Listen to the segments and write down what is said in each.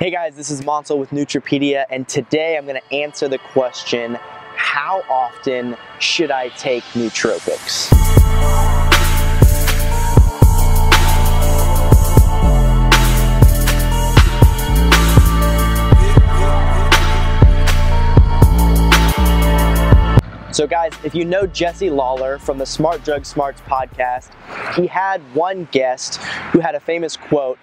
Hey guys, this is Monsel with Nootropedia, and today I'm going to answer the question, how often should I take nootropics? So guys, if you know Jesse Lawler from the Smart Drug Smarts podcast, he had one guest who had a famous quote,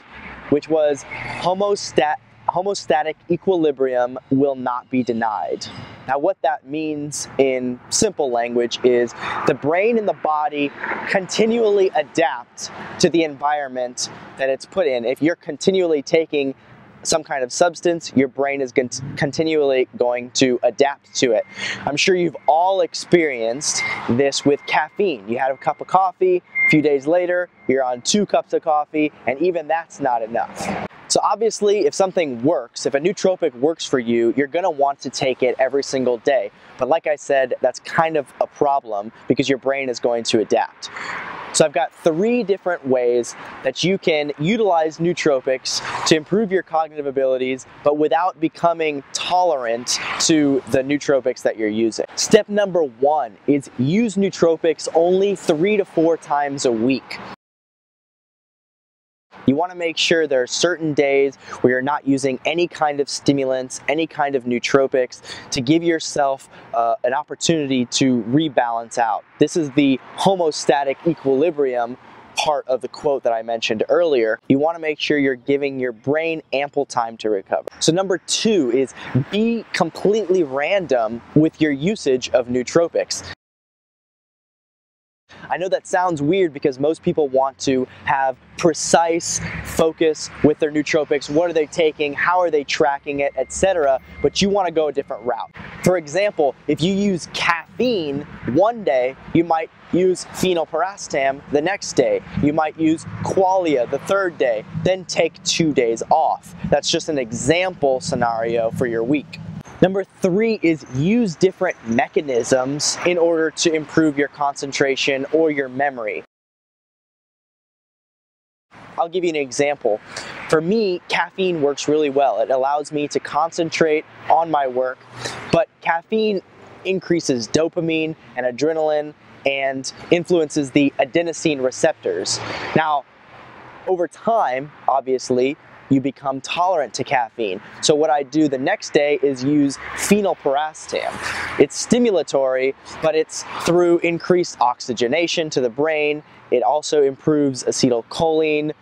which was, homostat homostatic equilibrium will not be denied. Now, what that means in simple language is the brain and the body continually adapt to the environment that it's put in. If you're continually taking some kind of substance, your brain is continually going to adapt to it. I'm sure you've all experienced this with caffeine. You had a cup of coffee, a few days later, you're on two cups of coffee, and even that's not enough. So obviously, if something works, if a nootropic works for you, you're gonna want to take it every single day. But like I said, that's kind of a problem because your brain is going to adapt. So I've got three different ways that you can utilize nootropics to improve your cognitive abilities, but without becoming tolerant to the nootropics that you're using. Step number one is use nootropics only three to four times a week. You want to make sure there are certain days where you're not using any kind of stimulants, any kind of nootropics to give yourself uh, an opportunity to rebalance out. This is the homostatic equilibrium part of the quote that I mentioned earlier, you want to make sure you're giving your brain ample time to recover. So number two is be completely random with your usage of nootropics. I know that sounds weird because most people want to have precise focus with their nootropics. What are they taking? How are they tracking it, etc. But you want to go a different route. For example, if you use caffeine one day, you might use phenylpiracetam the next day. You might use qualia the third day, then take two days off. That's just an example scenario for your week. Number three is use different mechanisms in order to improve your concentration or your memory. I'll give you an example. For me, caffeine works really well. It allows me to concentrate on my work, but caffeine increases dopamine and adrenaline and influences the adenosine receptors. Now, over time, obviously, you become tolerant to caffeine. So what I do the next day is use phenylpiracetam. It's stimulatory, but it's through increased oxygenation to the brain. It also improves acetylcholine,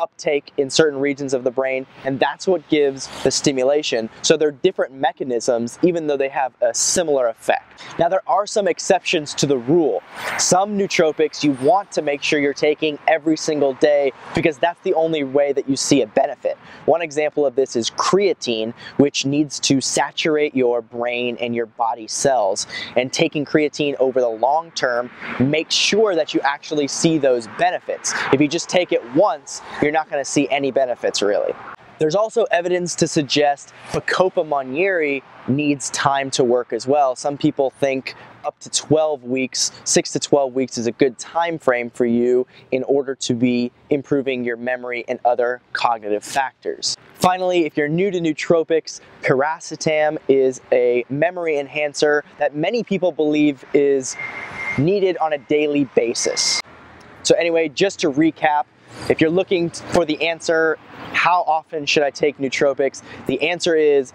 uptake in certain regions of the brain, and that's what gives the stimulation. So they're different mechanisms, even though they have a similar effect. Now, there are some exceptions to the rule. Some nootropics you want to make sure you're taking every single day because that's the only way that you see a benefit. One example of this is creatine, which needs to saturate your brain and your body cells. And taking creatine over the long term makes sure that you actually see those benefits. If you just take it once, you're you're not going to see any benefits really. There's also evidence to suggest Bacopa monnieri needs time to work as well. Some people think up to 12 weeks, 6 to 12 weeks is a good time frame for you in order to be improving your memory and other cognitive factors. Finally, if you're new to nootropics, piracetam is a memory enhancer that many people believe is needed on a daily basis. So anyway, just to recap, if you're looking for the answer, how often should I take nootropics? The answer is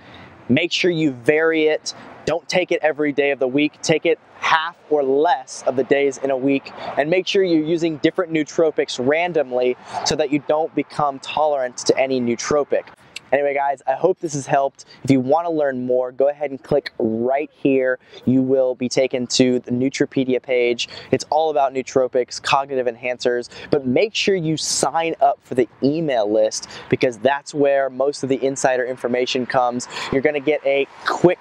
make sure you vary it. Don't take it every day of the week. Take it half or less of the days in a week and make sure you're using different nootropics randomly so that you don't become tolerant to any nootropic. Anyway, guys, I hope this has helped. If you want to learn more, go ahead and click right here. You will be taken to the Nootropedia page. It's all about nootropics, cognitive enhancers, but make sure you sign up for the email list because that's where most of the insider information comes. You're going to get a quick,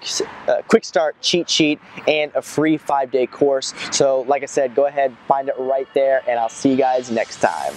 uh, quick start cheat sheet and a free five-day course. So, like I said, go ahead, find it right there, and I'll see you guys next time.